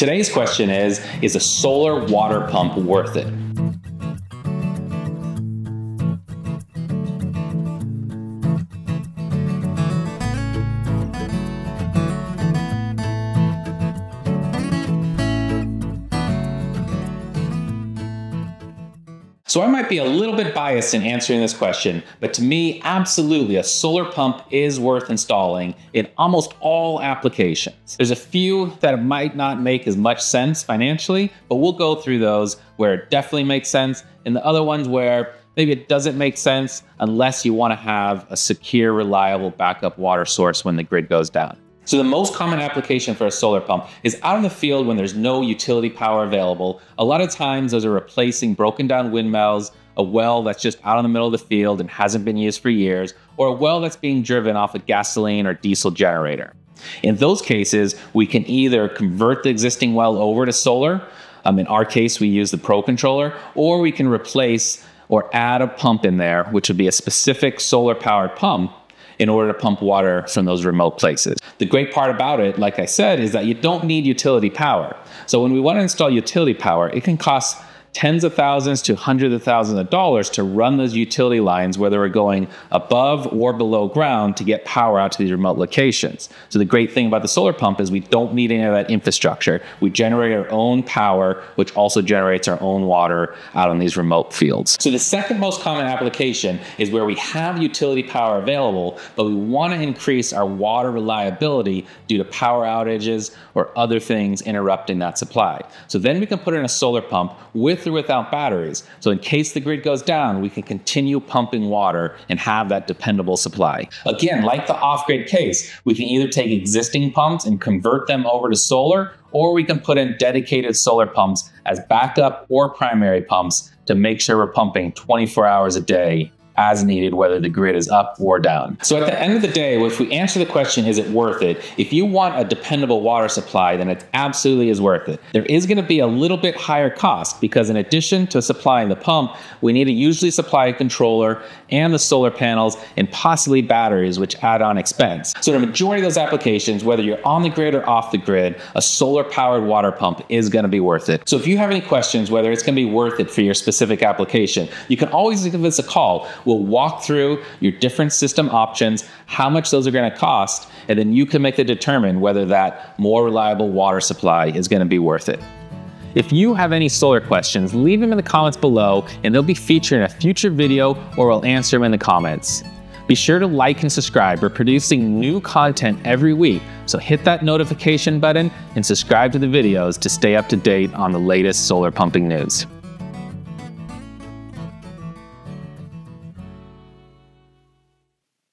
Today's question is Is a solar water pump worth it? So I might be a little bit biased in answering this question, but to me, absolutely, a solar pump is worth installing in almost all applications. There's a few that might not make as much sense financially, but we'll go through those where it definitely makes sense, and the other ones where maybe it doesn't make sense unless you want to have a secure, reliable backup water source when the grid goes down. So the most common application for a solar pump is out in the field when there's no utility power available. A lot of times those are replacing broken down windmills, a well that's just out in the middle of the field and hasn't been used for years, or a well that's being driven off a gasoline or diesel generator. In those cases, we can either convert the existing well over to solar. Um, in our case, we use the Pro controller, or we can replace or add a pump in there, which would be a specific solar powered pump in order to pump water from those remote places. The great part about it, like I said, is that you don't need utility power. So when we want to install utility power, it can cost tens of thousands to hundreds of thousands of dollars to run those utility lines, whether we're going above or below ground to get power out to these remote locations. So the great thing about the solar pump is we don't need any of that infrastructure. We generate our own power, which also generates our own water out on these remote fields. So the second most common application is where we have utility power available, but we want to increase our water reliability due to power outages or other things interrupting that supply. So then we can put in a solar pump with with without batteries. So in case the grid goes down, we can continue pumping water and have that dependable supply. Again, like the off-grid case, we can either take existing pumps and convert them over to solar, or we can put in dedicated solar pumps as backup or primary pumps to make sure we're pumping 24 hours a day as needed, whether the grid is up or down. So at the end of the day, if we answer the question, is it worth it? If you want a dependable water supply, then it absolutely is worth it. There is going to be a little bit higher cost because in addition to supplying the pump, we need to usually supply a controller and the solar panels and possibly batteries, which add on expense. So the majority of those applications, whether you're on the grid or off the grid, a solar powered water pump is going to be worth it. So if you have any questions, whether it's going to be worth it for your specific application, you can always give us a call. We'll walk through your different system options, how much those are going to cost, and then you can make the determine whether that more reliable water supply is going to be worth it. If you have any solar questions, leave them in the comments below and they'll be featured in a future video or we'll answer them in the comments. Be sure to like and subscribe. We're producing new content every week, so hit that notification button and subscribe to the videos to stay up to date on the latest solar pumping news.